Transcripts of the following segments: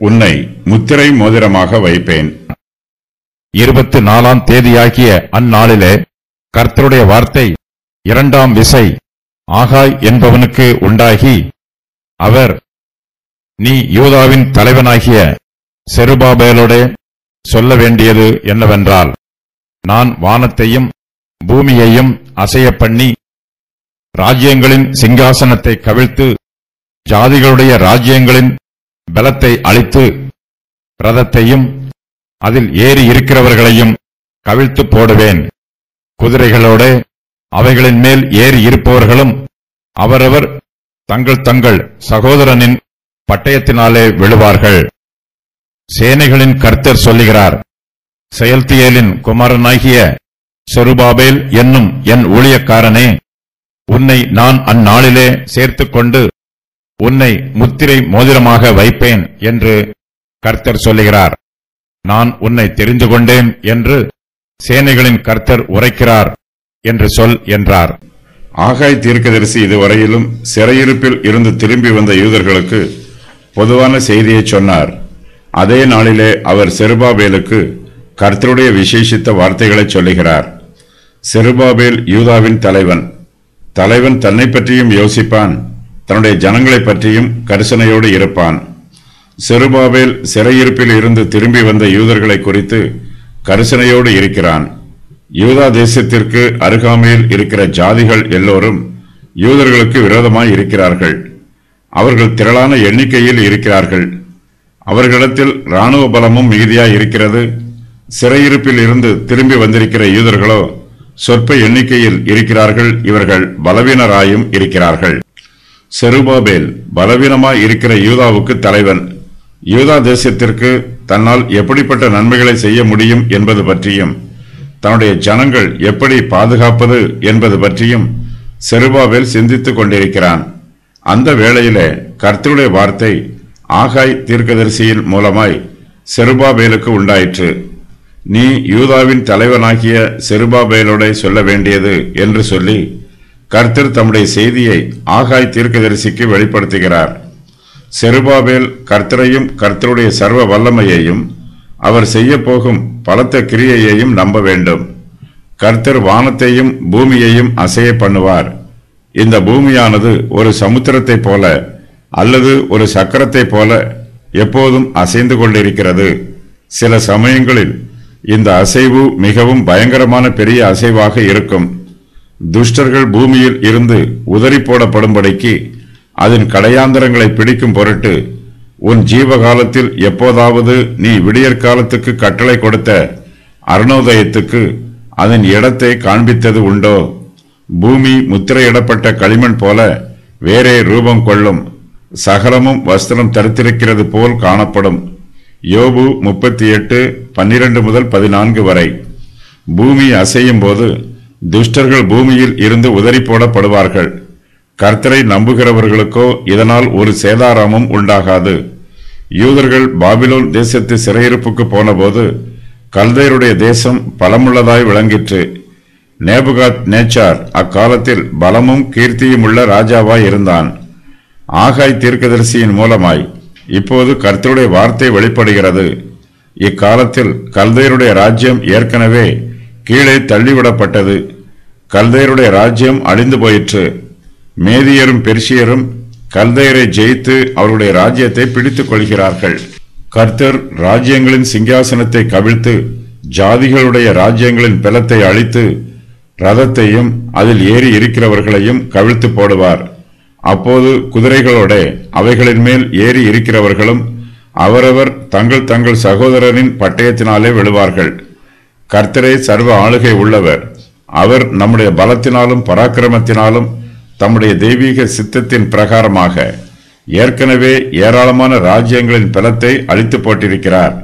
உன்னை முத்திரை மோதிரமாக வைப்பேன். இருபத்தி நாலாம் தேதியாகிய அந்நாளிலே கர்த்தருடைய வார்த்தை இரண்டாம் விசை ஆகாய் என்பவனுக்கு உண்டாகி அவர் நீ யூதாவின் தலைவனாகிய செருபாபேலோட சொல்ல வேண்டியது என்னவென்றால் நான் வானத்தையும் பூமியையும் அசைய பண்ணி ராஜ்யங்களின் சிங்காசனத்தை கவிழ்த்து ஜாதிகளுடைய ராஜ்யங்களின் பலத்தை அழித்து ரதத்தையும் அதில் ஏறி இருக்கிறவர்களையும் கவிழ்த்து போடுவேன். குதிரைகளோடு அவைகளின் மேல் ஏறி இருப்பவர்களும் அவரவர் தங்கள் தங்கள் சகோதரனின் பட்டயத்தினாலே விழுவார்கள். சேனைகளின் கர்த்தர் சொல்லுகிறார் செயல்தியேலின் குமாரனாகிய சொருபாபேல் என்னும் என் ஊழியக்காரனே உன்னை நான் அந்நாளிலே சேர்த்துக்கொண்டு உன்னை முத்திரை மோதிரமாக வைப்பேன் என்று கர்த்தர் சொல்லுகிறார். நான் உன்னை தெரிந்து கொண்டேன் என்று சேனைகளின் கர்த்தர் உரைக்கிறார் என்று சொல் என்றார். ஆகாய் தீர்க்கதரிசி இதுவரையிலும் சிறையிருப்பில் இருந்து திரும்பி வந்த யூதர்களுக்கு பொதுவான செய்தியை சொன்னார். அதே நாளிலே அவர் செருபாபேலுக்கு கர்த்தருடைய விசேஷித்த வார்த்தைகளை சொல்லுகிறார். செருபாபேல் யூதாவின் தலைவன். தலைவன் தன்னை பற்றியும் யோசிப்பான். தன்னுடைய ஜனங்களைப் பற்றியும் கரிசனையோடு இருப்பான். செருபாபேல் சிறையிருப்பில் இருந்து திரும்பி வந்த யூதர்களை குறித்து கரிசனையோடு இருக்கிறான். யூதா தேசத்திற்கு அருகாமையில் இருக்கிற ஜாதிகள் எல்லோரும் யூதர்களுக்கு விரோதமாய் இருக்கிறார்கள். அவர்கள் திரளான எண்ணிக்கையில் இருக்கிறார்கள். அவர்களிடத்தில் இராணுவ பலமும் மிகுதியாய் இருக்கிறது. சிறையிருப்பில் இருந்து திரும்பி வந்திருக்கிற யூதர்களோ சொற்ப எண்ணிக்கையில் இருக்கிறார்கள். இவர்கள் பலவீனராயும் இருக்கிறார்கள். செருபாபேல் பலவீனமாய் இருக்கிற யூதாவுக்கு தலைவன். யூதா தேசத்திற்கு தன்னால் எப்படிப்பட்ட நன்மைகளை செய்ய முடியும் என்பது பற்றியும் தன்னுடைய ஜனங்கள் எப்படி பாதுகாப்பது என்பது பற்றியும் செருபாபேல் சிந்தித்துக் கொண்டிருக்கிறான். அந்த வேளையிலே கர்த்தருடைய வார்த்தை ஆகாய் தீர்க்கதரிசியின் மூலமாய் செருபாபேலுக்கு உண்டாயிற்று. நீ யூதாவின் தலைவனாகிய செருபாபேலோட சொல்ல வேண்டியது என்று சொல்லி கர்த்தர் தம்முடைய செய்தியை ஆகாய் தீர்க்கதரிசிக்கு வெளிப்படுத்துகிறார். செருபாபேல் கர்த்தரையும் கர்த்தருடைய சர்வ வல்லமையையும் அவர் செய்யப் போகும் பலத்த கிரியையையும் நம்ப வேண்டும். கர்த்தர் வானத்தையும் பூமியையும் அசைய பண்ணுவார். இந்த பூமியானது ஒரு சமுத்திரத்தைப் போல அல்லது ஒரு சக்கரத்தைப் போல எப்போதும் அசைந்து கொண்டிருக்கிறது. சில சமயங்களில் இந்த அசைவு மிகவும் பயங்கரமான பெரிய அசைவாக இருக்கும். துஷ்டர்கள் பூமியில் இருந்து உதறி போடப்படும்படிக்கு அதன் கடையாந்தரங்களை பிடிக்கும் பொருட்டு உன் ஜீவகாலத்தில் எப்போதாவது நீ விடியற்காலத்துக்கு கட்டளை கொடுத்த அருணோதயத்துக்கு அதன் இடத்தை காண்பித்தது உண்டோ? பூமி முத்திரையிடப்பட்ட களிமண் போல வேறே ரூபம் கொள்ளும். சகலமும் வஸ்திரம் தரித்திருக்கிறது போல் காணப்படும். யோபு முப்பத்தி எட்டு பன்னிரண்டு முதல் பதினான்கு வரை. பூமி அசையும் போது துஷ்டர்கள் பூமியில் இருந்து உதறி போடப்படுவார்கள். கர்த்தரை நம்புகிறவர்களுக்கோ இதனால் ஒரு சேதாரமும் உண்டாகாது. யூதர்கள் பாபிலோன் தேசத்து சிறையிருப்புக்கு போனபோது கல்தையருடைய தேசம் பலமுள்ளதாய் விளங்கிற்று. நேபுகாத் நேச்சார் அக்காலத்தில் பலமும் கீர்த்தியும் உள்ள ராஜாவாய் இருந்தான். ஆகாய் தீர்க்கதரிசியின் மூலமாய். இப்போது கர்த்தருடைய வார்த்தை வெளிப்படுகிறது. இக்காலத்தில் கல்தையருடைய ராஜ்யம் ஏற்கனவே கீழே தள்ளிவிடப்பட்டது. கல்தையருடைய ராஜ்யம் அழிந்து போயிற்று. மேதியரும் பெர்சியரும் கல்தையரை ஜெயித்து அவருடைய ராஜ்யத்தை பிடித்துக் கொள்கிறார்கள். கர்த்தர் ராஜ்யங்களின் சிங்காசனத்தை கவிழ்த்து ஜாதிகளுடைய ராஜ்யங்களின் பலத்தை அழித்து ரதத்தையும் அதில் ஏறி இருக்கிறவர்களையும் கவிழ்த்து போடுவார். அப்போது குதிரைகளோட அவைகளின் மேல் ஏறி இருக்கிறவர்களும் அவரவர் தங்கள் தங்கள் சகோதரரின் பட்டயத்தினாலே விழுவார்கள். கர்த்தரே சர்வ ஆளுகை உள்ளவர். அவர் நம்முடைய பலத்தினாலும் பராக்கிரமத்தினாலும் தம்முடைய தெய்வீக சித்தத்தின் பிரகாரமாக ஏற்கனவே ஏராளமான ராஜ்யங்களின் பலத்தை அழித்து போட்டிருக்கிறார்.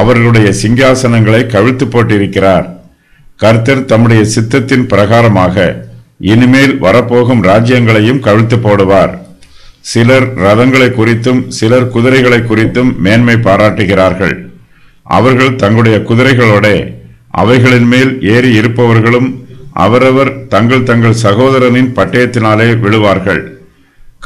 அவர்களுடைய சிங்காசனங்களை கவிழ்த்து போட்டிருக்கிறார். கர்த்தர் தம்முடைய சித்தத்தின் பிரகாரமாக இனிமேல் வரப்போகும் ராஜ்யங்களையும் கவிழ்த்து போடுவார். சிலர் ரதங்களை குறித்தும் சிலர் குதிரைகளை குறித்தும் மேன்மை பாராட்டுகிறார்கள். அவர்கள் தங்களுடைய குதிரைகளோட அவைகளின் மேல் ஏறி இருப்பவர்களும் அவரவர் தங்கள் தங்கள் சகோதரனின் பட்டயத்தினாலே விழுவார்கள்.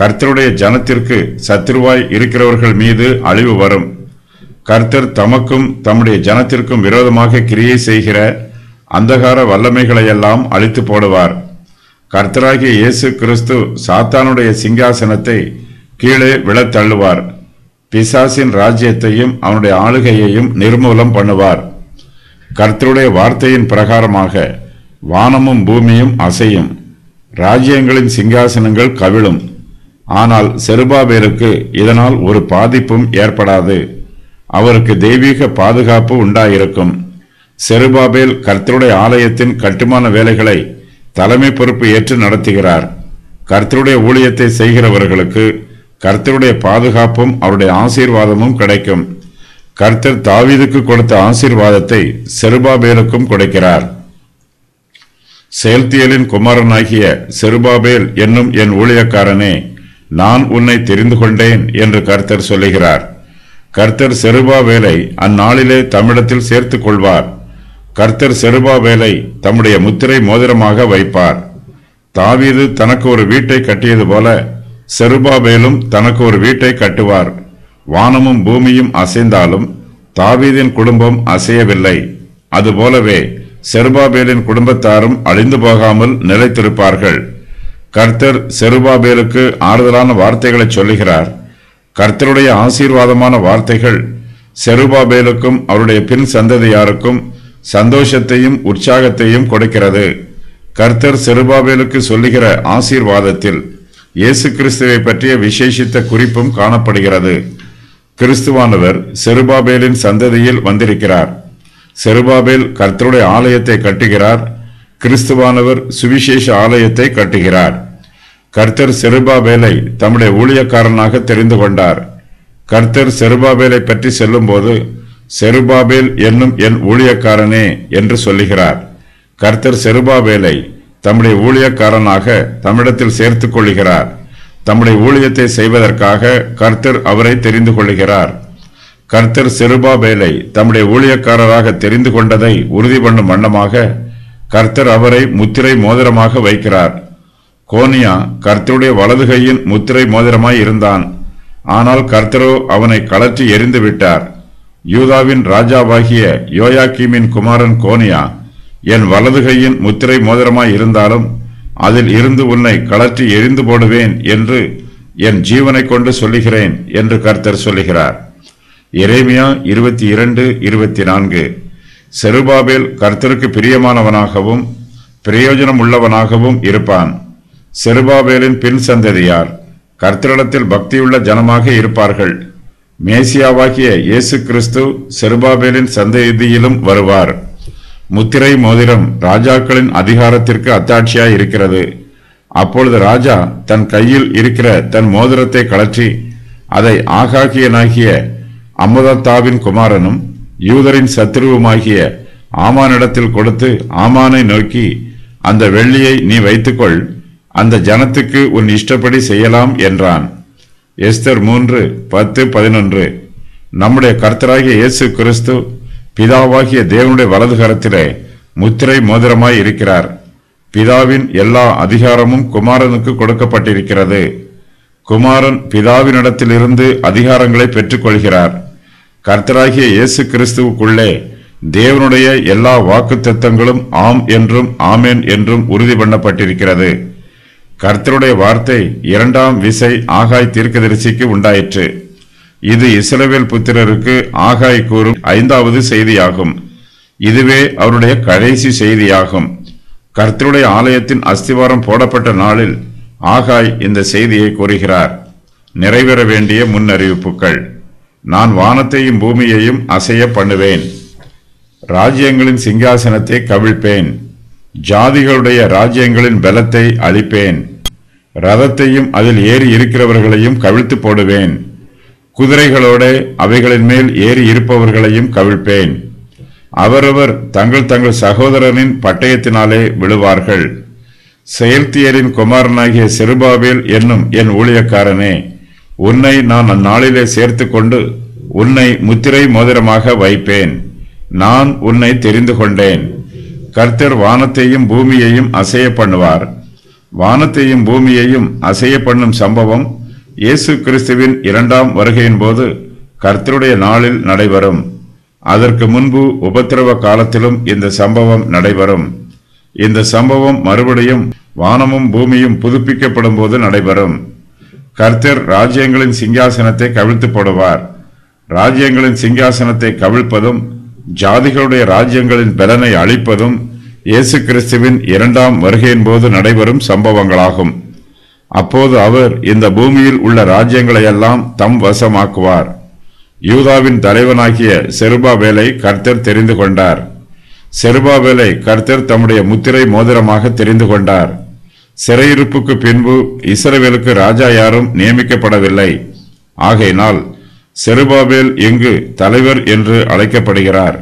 கர்த்தருடைய ஜனத்திற்கு சத்துருவாய் இருக்கிறவர்கள் மீது அழிவு வரும். கர்த்தர் தமக்கும் தம்முடைய ஜனத்திற்கும் விரோதமாக கிரியை செய்கிற அந்தகார வல்லமைகளையெல்லாம் அழித்து போடுவார். கர்த்தராகிய இயேசு கிறிஸ்து சாத்தானுடைய சிங்காசனத்தை கீழே விழத் தள்ளுவார் பிசாசின் ராஜ்யத்தையும் அவனுடைய ஆளுகையையும் நிர்மூலம் பண்ணுவார். கர்த்தருடைய வார்த்தையின் பிரகாரமாக வானமும் பூமியும் அசையும். ராஜ்யங்களின் சிங்காசனங்கள் கவிழும். ஆனால் செருபாபேருக்கு இதனால் ஒரு பாதிப்பும் ஏற்படாது. அவருக்கு தெய்வீக பாதுகாப்பு உண்டாயிருக்கும். செருபாபேல் கர்த்தருடைய ஆலயத்தின் கட்டுமான வேலைகளை தலைமை பொறுப்பு ஏற்று நடத்துகிறார். கர்த்தருடைய ஊழியத்தை செய்கிறவர்களுக்கு கர்த்தருடைய பாதுகாப்பும் அவருடைய ஆசீர்வாதமும் கிடைக்கும். கர்த்தர் தாவீதுக்கு கொடுத்த ஆசீர்வாதத்தை செருபாபேலுக்கும் கொடுக்கிறார். செயல்தியலின் குமாரனாகிய செருபாபேல் என்னும் என் ஊழியக்காரனே நான் உன்னை தெரிந்து கொண்டேன் என்று கர்த்தர் சொல்லுகிறார். கர்த்தர் செருபாவேலை அந்நாளிலே தமிழத்தில் சேர்த்துக் கொள்வார். கர்த்தர் செருபாவேலை தம்முடைய முத்திரை மோதிரமாக வைப்பார். தாவீது தனக்கு ஒரு வீட்டை கட்டியது போல செருபாவேலும் தனக்கு ஒரு வீட்டை கட்டுவார். வானமும் பூமியும் அசைந்தாலும் தாவீதின் குடும்பம் அசையவில்லை. அதுபோலவே செருபாபேலின் குடும்பத்தாரும் அழிந்து போகாமல் நிலைத்திருப்பார்கள். கர்த்தர் செருபாபேலுக்கு ஆறுதலான வார்த்தைகளை சொல்லுகிறார். கர்த்தருடைய ஆசீர்வாதமான வார்த்தைகள் செருபாபேலுக்கும் அவருடைய பின் சந்ததியாருக்கும் சந்தோஷத்தையும் உற்சாகத்தையும் கொடுக்கிறது. கர்த்தர் செருபாபேலுக்கு சொல்லுகிற ஆசீர்வாதத்தில் இயேசு கிறிஸ்துவை பற்றிய விசேஷித்த குறிப்பும் காணப்படுகிறது. கிறிஸ்துவானவர் செருபாபேலின் சந்ததியில் வந்திருக்கிறார். செருபாபேல் கர்த்தருடைய ஆலயத்தை கட்டுகிறார். கிறிஸ்துவானவர் சுவிசேஷ ஆலயத்தை கட்டுகிறார். கர்த்தர் செருபாபேலை தம்முடைய ஊழியக்காரனாக தெரிந்து கொண்டார். கர்த்தர் செருபாபேலை பற்றி செல்லும்போது செருபாபேல் என்னும் என் ஊழியக்காரனே என்று சொல்லுகிறார். கர்த்தர் செருபாபேலை தம்முடைய ஊழியக்காரனாக தம்மிடத்தில் சேர்த்துக் கொள்கிறார் தம்முடைய ஊழியத்தை செய்வதற்காக கர்த்தர் அவரை தெரிந்து கொள்கிறார் கர்த்தர் செருபாபேலை தம்முடைய ஊழியக்காரராக தெரிந்து கொண்டதை உறுதி பண்ணும் வண்ணமாக கர்த்தர் அவரை முத்திரை மோதிரமாக வைக்கிறார். கோனியா கர்த்தருடைய வலது கையின் முத்திரை மோதிரமாய் இருந்தான். ஆனால் கர்த்தரோ அவனை கலற்றி எரிந்து விட்டார். யூதாவின் ராஜாவாகிய யோயாக்கீமின் குமாரன் கோனியா என் வலது கையின் முத்திரை மோதிரமாய் இருந்தாலும் அதில் இருந்து உன்னை கலற்றி எரிந்து போடுவேன் என்று என் ஜீவனை கொண்டு சொல்லுகிறேன் என்று கர்த்தர் சொல்லுகிறார். எரேமியா இருபத்தி இரண்டு இருபத்தி நான்கு. செருபாபேல் கர்த்தருக்கு பிரியமானவனாகவும் பிரயோஜனம் உள்ளவனாகவும் இருப்பான். செருபாபேலின் பின் சந்ததியார் கர்த்தரிடத்தில் பக்தியுள்ள ஜனமாக இருப்பார்கள். மேசியாவாகிய இயேசு கிறிஸ்து செருபாபேலின் சந்ததியிலும் வருவார். முத்திரை மோதிரம் ராஜாக்களின் அதிகாரத்திற்கு அத்தாட்சியாய் இருக்கிறது. அப்பொழுது ராஜா தன் கையில் இருக்கிற தன் மோதிரத்தை கழற்றி அதை ஆகாகியனாகிய அமுதத்தாவின் குமாரனும் யூதரின் சத்ருவுமாகிய ஆமானிடத்தில் கொடுத்து ஆமானை நோக்கி அந்த வெள்ளியை நீ வைத்துக்கொள் அந்த ஜனத்துக்கு உன் இஷ்டப்படி செய்யலாம் என்றான். எஸ்தர் மூன்று பத்து பதினொன்று. நம்முடைய கர்த்தராகிய இயேசு கிறிஸ்து பிதாவாகிய தேவனுடைய வலது கரத்திலே முத்திரை மோதிரமாய் இருக்கிறார். பிதாவின் எல்லா அதிகாரமும் குமாரனுக்கு கொடுக்கப்பட்டிருக்கிறது. குமாரன் பிதாவினிடத்திலிருந்து அதிகாரங்களை பெற்றுக்கொள்கிறார். கர்த்தராகிய இயேசு கிறிஸ்துவுக்குள்ளே தேவனுடைய எல்லா வாக்குத்தத்தங்களும் ஆம் என்றும் ஆமேன் என்றும் உறுதி பண்ணப்பட்டிருக்கிறது கர்த்தருடைய வார்த்தை இரண்டாம் விசை ஆகாய் தீர்க்கதரிசிக்கு உண்டாயிற்று. இது இஸ்ரவேல் புத்திரருக்கு ஆகாய் கூறும் ஐந்தாவது செய்தியாகும். இதுவே அவருடைய கடைசி செய்தியாகும். கர்த்தருடைய ஆலயத்தின் அஸ்திவாரம் போடப்பட்ட நாளில் ஆகாய் இந்த செய்தியை கூறுகிறார். நிறைவேற வேண்டிய முன்னறிவிப்புகள். நான் வானத்தையும் பூமியையும் அசைய பண்ணுவேன். ராஜ்யங்களின் சிங்காசனத்தை கவிழ்ப்பேன். ஜாதிகளுடைய ராஜ்யங்களின் பலத்தை அழிப்பேன். ரதத்தையும் அதில் ஏறி இருக்கிறவர்களையும் கவிழ்த்து போடுவேன். குதிரைகளோடு அவைகளின் மேல் ஏறி இருப்பவர்களையும் கவிழ்ப்பேன். அவரவர் தங்கள் தங்கள் சகோதரனின் பட்டயத்தினாலே விழுவார்கள். செயல்தியரின் குமாரனாகிய செருபாபேல் என்னும் என் ஊழியக்காரனே உன்னை நான் அந்நாளிலே சேர்த்து கொண்டு உன்னை முத்திரை மோதிரமாக வைப்பேன். நான் உன்னை தெரிந்து கொண்டேன். கர்த்தர் வானத்தையும் பூமியையும் அசைய பண்ணுவார். வானத்தையும் பூமியையும் அசைய பண்ணும் சம்பவம் இயேசு கிறிஸ்துவின் இரண்டாம் வருகையின் போது கர்த்தருடைய நாளில் நடைபெறும். அதற்கு முன்பு உபத்திரவ காலத்திலும் இந்த சம்பவம் நடைபெறும். இந்த சம்பவம் மறுபடியும் வானமும் பூமியும் புதுப்பிக்கப்படும் போது நடைபெறும். கர்த்தர் ராஜ்யங்களின் சிங்காசனத்தை கவிழ்த்து போடுவார். ராஜ்யங்களின் சிங்காசனத்தை கவிழ்ப்பதும் ஜாதிகளுடைய ராஜ்யங்களின் பலனை அழிப்பதும் இயேசு கிறிஸ்துவின் இரண்டாம் வருகையின் போது நடைபெறும் சம்பவங்களாகும். அப்போது அவர் இந்த பூமியில் உள்ள ராஜ்யங்களை எல்லாம் தம் வசமாக்குவார். யூதாவின் தலைவனாகிய செருபாவேலை கர்த்தர் தெரிந்து கொண்டார். செருபாவேலை கர்த்தர் தம்முடைய முத்திரை மோதிரமாக தெரிந்து கொண்டார். சிறையிருப்புக்கு பின்பு இஸ்ரவேலுக்கு ராஜா யாரும் நியமிக்கப்படவில்லை. ஆகையினால் செருபாபேல் இங்கு தலைவர் என்று அழைக்கப்படுகிறார்.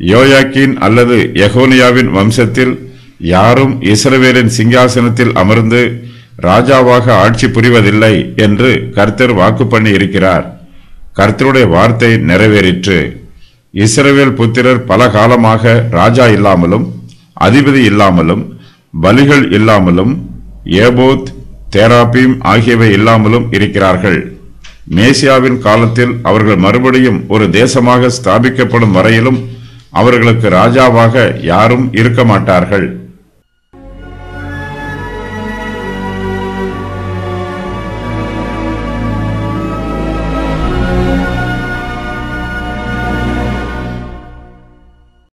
யோயாக்கின் அல்லது எகோனியாவின் வம்சத்தில் யாரும் இஸ்ரவேலின் சிங்காசனத்தில் அமர்ந்து ராஜாவாக ஆட்சி புரிவதில்லை என்று கர்த்தர் வாக்கு பண்ணி இருக்கிறார். கர்த்தருடைய வார்த்தை நிறைவேறிற்று. இஸ்ரவேல் புத்திரர் பல காலமாக ராஜா இல்லாமலும் அதிபதி இல்லாமலும் பலிகள் இல்லாமலும் ஏபோத் தேராபீம் ஆகியவை இல்லாமலும் இருக்கிறார்கள். மேசியாவின் காலத்தில் அவர்கள் மறுபடியும் ஒரு தேசமாக ஸ்தாபிக்கப்படும் வரையிலும் அவர்களுக்கு ராஜாவாக யாரும் இருக்க மாட்டார்கள்.